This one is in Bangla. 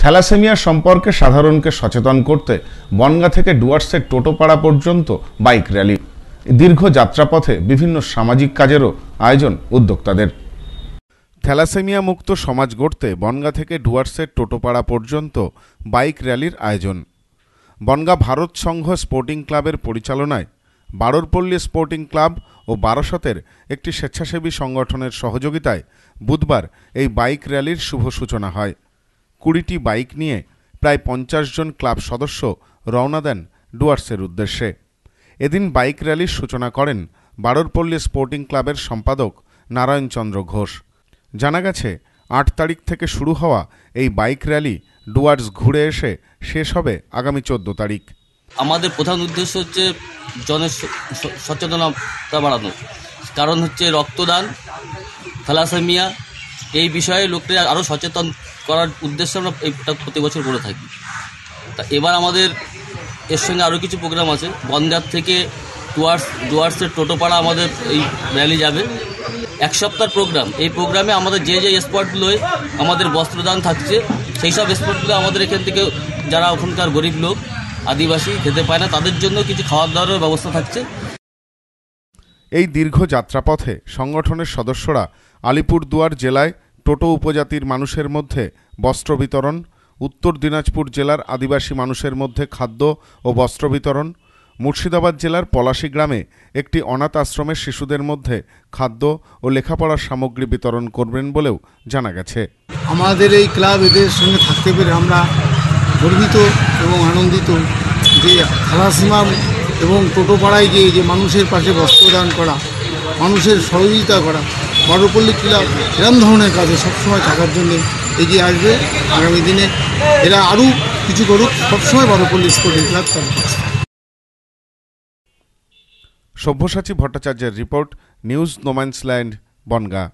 থ্যালাসেমিয়া সম্পর্কে সাধারণকে সচেতন করতে বনগা থেকে ডুয়ার্সের টোটোপাড়া পর্যন্ত বাইক র্যালি। দীর্ঘ যাত্রাপথে বিভিন্ন সামাজিক কাজেরও আয়োজন উদ্যোক্তাদের। থ্যালাসেমিয়া মুক্ত সমাজ গড়তে বনগা থেকে ডুয়ার্সের টোটোপাড়া পর্যন্ত বাইক র্যালির আয়োজন। বনগা ভারত সংঘ স্পোর্টিং ক্লাবের পরিচালনায় বারোরপল্লী স্পোর্টিং ক্লাব ও বারাসতের একটি স্বেচ্ছাসেবী সংগঠনের সহযোগিতায় বুধবার এই বাইক র্যালির শুভ সূচনা হয়। কুড়িটি বাইক নিয়ে প্রায় পঞ্চাশ জন ক্লাব সদস্য রওনা দেন ডুয়ার্সের উদ্দেশ্যে। এদিন বাইক র্যালির সূচনা করেন বারোরপল্লী স্পোর্টিং ক্লাবের সম্পাদক নারায়ণচন্দ্র ঘোষ। জানা গেছে, আট তারিখ থেকে শুরু হওয়া এই বাইক র্যালি ডুয়ার্স ঘুরে এসে শেষ হবে আগামী চোদ্দ তারিখ। আমাদের প্রধান উদ্দেশ্য হচ্ছে জনের সচেতনতা বাড়ানো। কারণ হচ্ছে রক্তদান, থ্যালাসেমিয়া এই বিষয়ে লোকদের আরও সচেতন করার উদ্দেশ্যে আমরা এইটা প্রতি বছর করে থাকি। তা এবার আমাদের এর সঙ্গে আরও কিছু প্রোগ্রাম আছে। বনগাঁ থেকে ডুয়ার্স ডুয়ার্সের টোটোপাড়া আমাদের এই র্যালি যাবে। এক সপ্তাহ প্রোগ্রাম এই প্রোগ্রামে আমাদের যে যে স্পটগুলোয় আমাদের বস্ত্রদান থাকছে, সেই সব স্পটগুলো আমাদের এখান থেকে যারা ওখানকার গরিব লোক, আদিবাসী, খেতে পায় না, তাদের জন্য কিছু খাওয়ার দাওয়ারও ব্যবস্থা থাকছে। এই দীর্ঘ যাত্রাপথে সংগঠনের সদস্যরা আলিপুরদুয়ার জেলায় টোটো উপজাতির মানুষের মধ্যে বস্ত্র বিতরণ, উত্তর দিনাজপুর জেলার আদিবাসী মানুষের মধ্যে খাদ্য ও বস্ত্র বিতরণ, মুর্শিদাবাদ জেলার পলাশী গ্রামে একটি অনাথ আশ্রমের শিশুদের মধ্যে খাদ্য ও লেখাপড়ার সামগ্রী বিতরণ করবেন বলেও জানা গেছে। আমাদের এই ক্লাব এদের সঙ্গে থাকতে পেরে আমরা গর্বিত এবং আনন্দিত যে থালাসীমা এবং টোটোপাড়ায় গিয়ে যে মানুষের পাশে বস্ত্রদান করা, মানুষের সহযোগিতা করা বড়পল্লী ক্লাব এরম ধরনের কাজে সবসময় থাকার জন্য এগিয়ে আসবে। আগামী দিনে এরা আরও কিছু করুক, সবসময় বড়পল্লী স্পোর্টিং ক্লাব পাশে সব্যসাচী ভট্টাচার্যের রিপোর্ট, নিউজ নোম্যান্সল্যান্ড, বনগা।